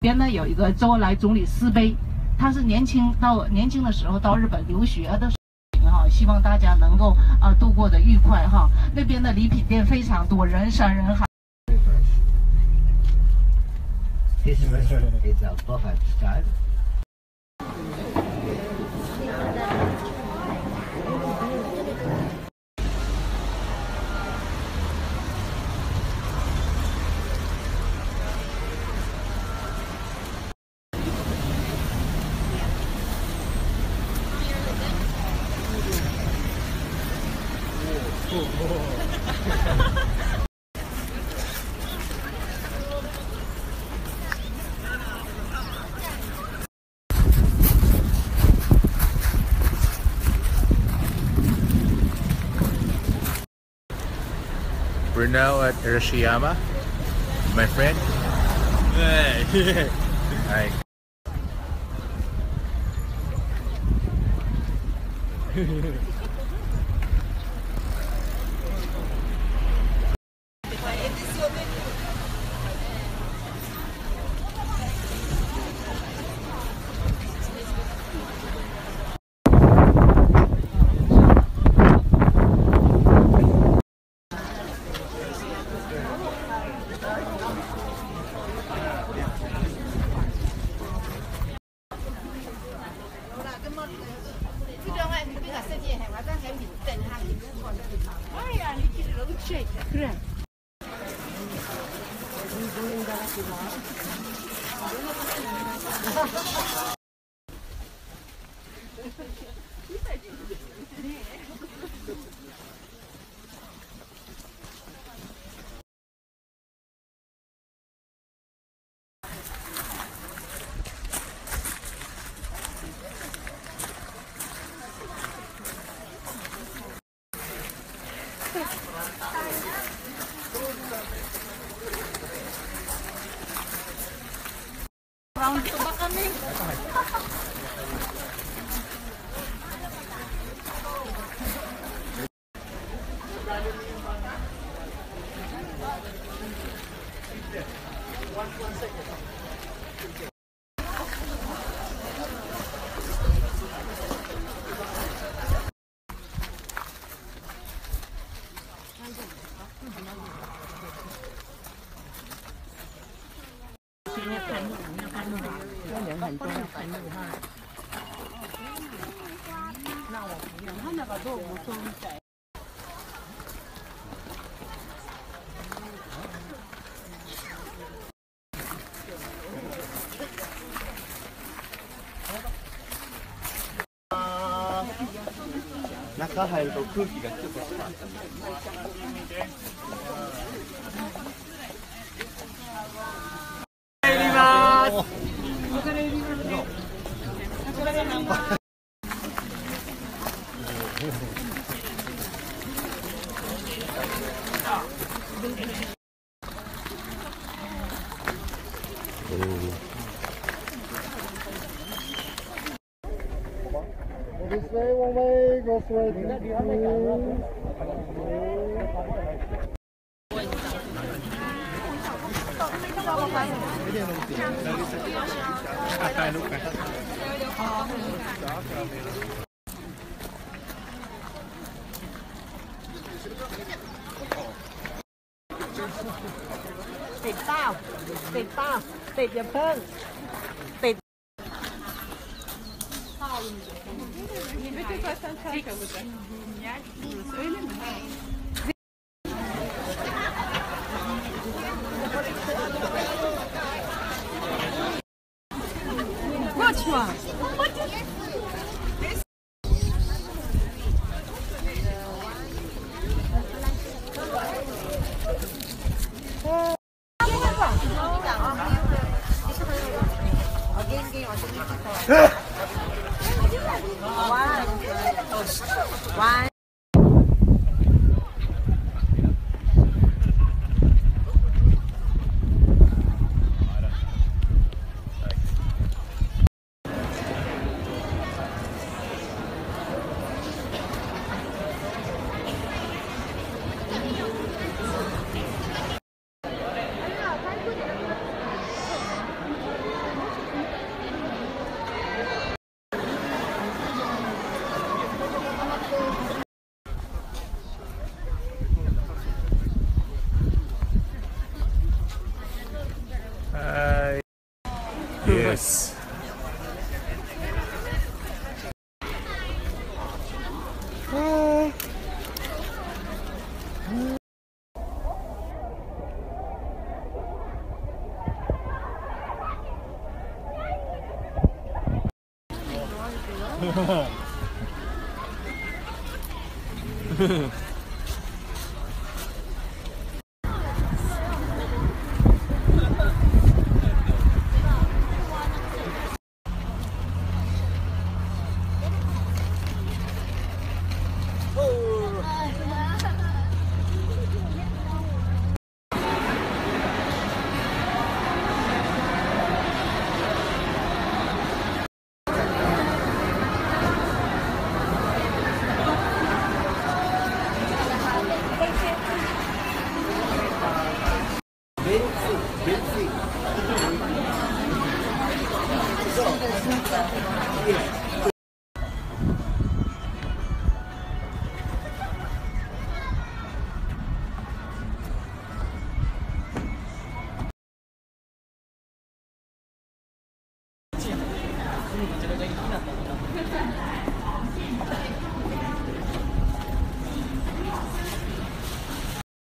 边呢有一个周恩来总理私碑，他是年轻到年轻的时候到日本留学的。哈，希望大家能够啊度过的愉快哈。那边的礼品店非常多，人山人海。We're now at Hirashiyama. My friend. Hey. Hi. 그 래. Thank you. pound. Ito ba kami? 你要看吗？多，哈。那我不要，他那个不中。中入ると空気がちょっと詰まった。ます This way, one way, go straight. ยลงสีนาฬิตายลูกไปติดเป้าติดเป้าติดอย่าเพิ่งติด Öyle mi? 봐. 와. 와. Yes. Hi. Yes.